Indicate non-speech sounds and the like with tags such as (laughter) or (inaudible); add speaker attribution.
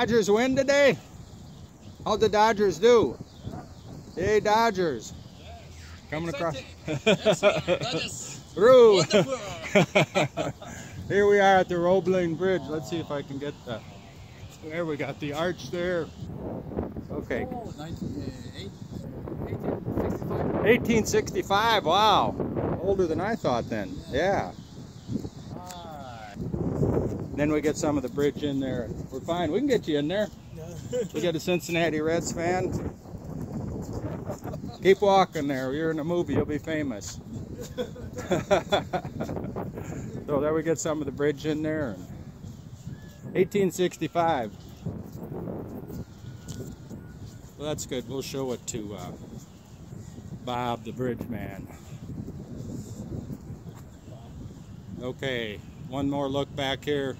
Speaker 1: Dodgers win today? How'd the Dodgers do? Hey, Dodgers. Coming across. Through. (laughs) (laughs) Here we are at the Roebling Bridge. Let's see if I can get the. There we got the arch there. Okay. 1865. Wow. Older than I thought then. Yeah. Then we get some of the bridge in there. We're fine. We can get you in there. We got a Cincinnati Reds fan. Keep walking there. You're in a movie. You'll be famous. (laughs) so there we get some of the bridge in there. 1865. Well, that's good. We'll show it to uh, Bob, the bridge man. Okay, one more look back here.